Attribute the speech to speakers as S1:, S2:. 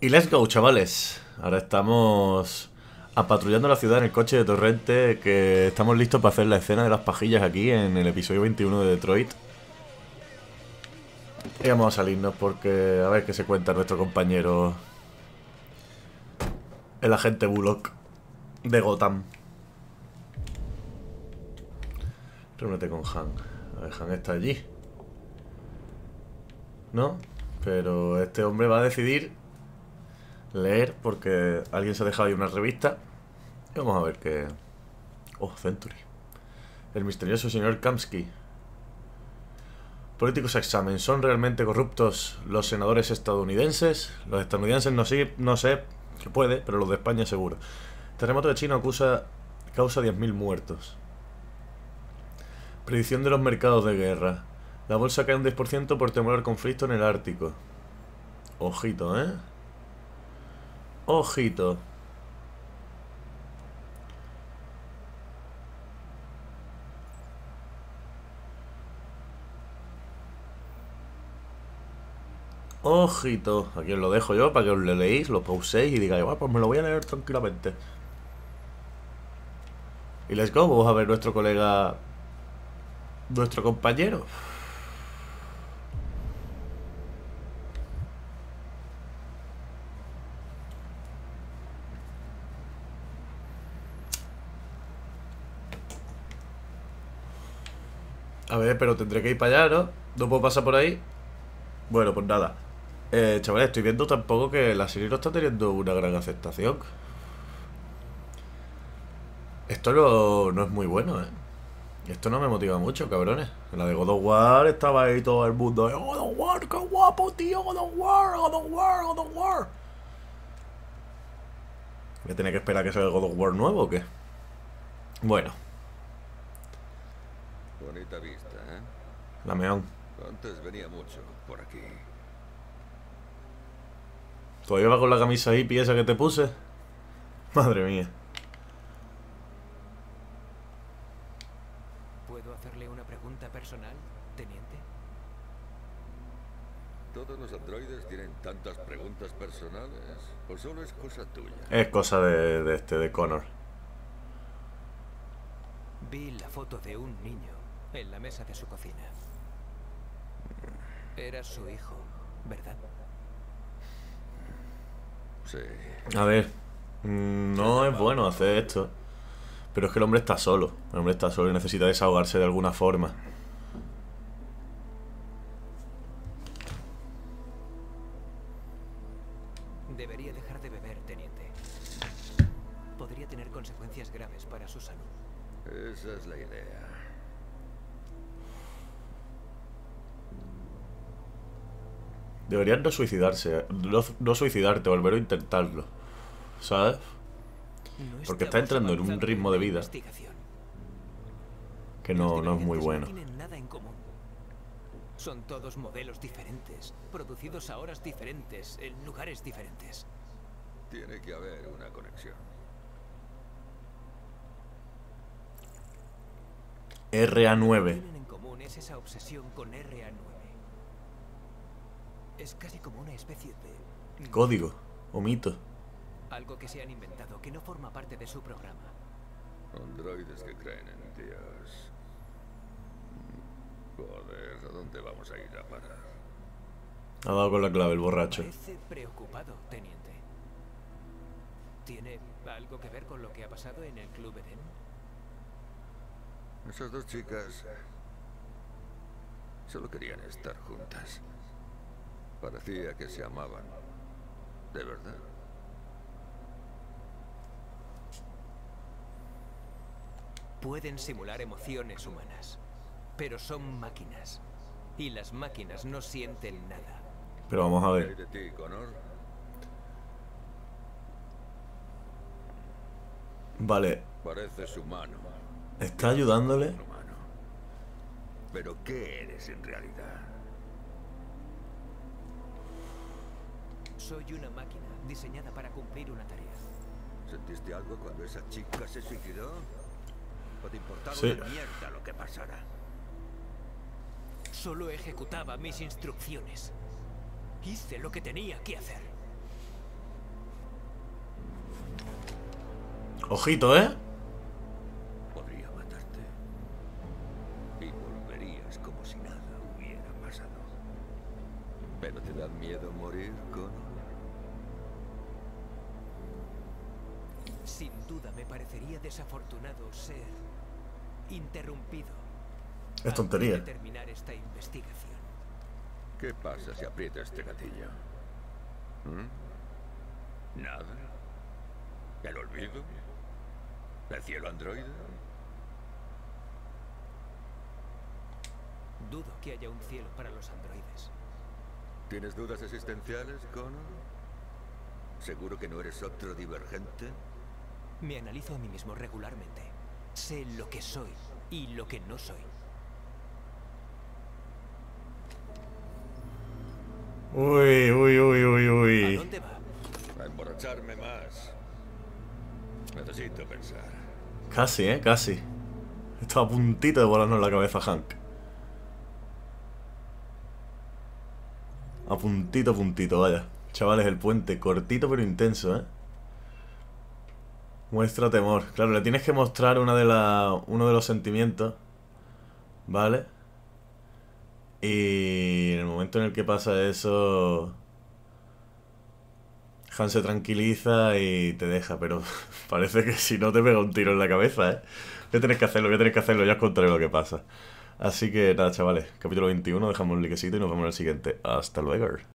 S1: Y let's go, chavales. Ahora estamos apatrullando la ciudad en el coche de Torrente, que estamos listos para hacer la escena de las pajillas aquí en el episodio 21 de Detroit. Y vamos a salirnos porque a ver qué se cuenta nuestro compañero, el agente Bullock de Gotham. Reúnete con Han. A ver, Han está allí. ¿No? Pero este hombre va a decidir leer porque alguien se ha dejado ahí una revista. Y vamos a ver qué... Oh, Century. El misterioso señor Kamsky. Políticos examen. ¿Son realmente corruptos los senadores estadounidenses? Los estadounidenses no, sí, no sé, que puede, pero los de España seguro. Terremoto de China acusa, causa 10.000 muertos. Predicción de los mercados de guerra. La bolsa cae un 10% por temor al conflicto en el Ártico. Ojito, ¿eh? Ojito. Ojito. Aquí os lo dejo yo para que os lo leéis, lo pauséis y digáis, pues me lo voy a leer tranquilamente. Y let's go, vamos a ver nuestro colega, nuestro compañero. A ver, pero tendré que ir para allá, ¿no? ¿No puedo pasar por ahí? Bueno, pues nada. Eh, chavales, estoy viendo tampoco que la serie no está teniendo una gran aceptación. Esto no, no es muy bueno, ¿eh? Esto no me motiva mucho, cabrones. En la de God of War estaba ahí todo el mundo. God of War, qué guapo, tío. God of War, God of War, God of War. ¿Voy a tener que esperar a que salga God of War nuevo o qué? Bueno.
S2: Bonita vista, ¿eh?
S1: La meón.
S2: Antes venía mucho por aquí.
S1: ¿Todavía va con la camisa hippie esa que te puse? Madre mía.
S3: ¿Puedo hacerle una pregunta personal, teniente?
S2: ¿Todos los androides tienen tantas preguntas personales? ¿O solo es cosa tuya?
S1: Es cosa de, de este, de Connor.
S3: Vi la foto de un niño en la mesa de su cocina. Era su hijo, ¿verdad?
S2: Sí.
S1: A ver, mm, no es bueno hacer esto. Pero es que el hombre está solo. El hombre está solo y necesita desahogarse de alguna forma.
S3: Debería dejar de beber, teniente. Podría tener consecuencias graves para su salud.
S2: Esa es la idea.
S1: Deberías no suicidarse. No, no suicidarte, volver a intentarlo. ¿Sabes? Porque está entrando en un ritmo de vida que no, no es muy bueno.
S3: Son todos modelos diferentes, producidos a horas diferentes, en lugares diferentes.
S2: Tiene que haber una conexión.
S3: Lo que
S1: RA9.
S3: tienen en común es esa obsesión con RA9. Es casi como una especie de...
S1: Código o mito.
S3: Algo que se han inventado, que no forma parte de su programa.
S2: Androides que creen en Dios. Joder, ¿a dónde vamos a ir a parar?
S1: Ha dado con la clave el borracho.
S3: Parece preocupado, teniente. ¿Tiene algo que ver con lo que ha pasado en el Club Eden?
S2: Esas dos chicas solo querían estar juntas. Parecía que se amaban. ¿De verdad?
S3: Pueden simular emociones humanas, pero son máquinas. Y las máquinas no sienten nada.
S1: Pero vamos a
S2: ¿Qué hay
S1: ver.
S2: de ti, Connor?
S1: Vale,
S2: Pareces humano.
S1: está ayudándole.
S2: Pero ¿qué eres en realidad?
S3: Soy una máquina diseñada para cumplir una tarea.
S2: ¿Sentiste algo cuando esa chica se suicidó? ¿O te importaba mierda lo que pasara?
S3: Solo ejecutaba mis instrucciones. Hice lo que tenía que hacer.
S1: Ojito, ¿eh?
S3: Sin duda me parecería desafortunado ser interrumpido.
S1: Es tontería.
S3: antes de terminar esta investigación.
S2: ¿Qué pasa si aprieta este gatillo? ¿Mm? ¿Nada? ¿El olvido? ¿El cielo androide?
S3: Dudo que haya un cielo para los androides.
S2: ¿Tienes dudas existenciales, Connor? ¿Seguro que no eres otro divergente?
S3: Me analizo a mí mismo regularmente. Sé lo que soy y lo que no soy.
S1: Uy, uy, uy, uy,
S3: ¿A
S1: uy.
S3: dónde va?
S2: A emborracharme más. Necesito pensar.
S1: Casi, ¿eh? Casi. Estaba a puntito de volarnos la cabeza, Hank. A puntito, a puntito, vaya. Chavales, el puente, cortito pero intenso, ¿eh? Muestra temor. Claro, le tienes que mostrar una de la, uno de los sentimientos. ¿Vale? Y en el momento en el que pasa eso... Han se tranquiliza y te deja, pero parece que si no te pega un tiro en la cabeza, ¿eh? Voy a que hacerlo, voy a que hacerlo, ya os contaré lo que pasa. Así que nada, chavales, capítulo 21, dejamos un likecito y nos vemos en el siguiente. Hasta luego.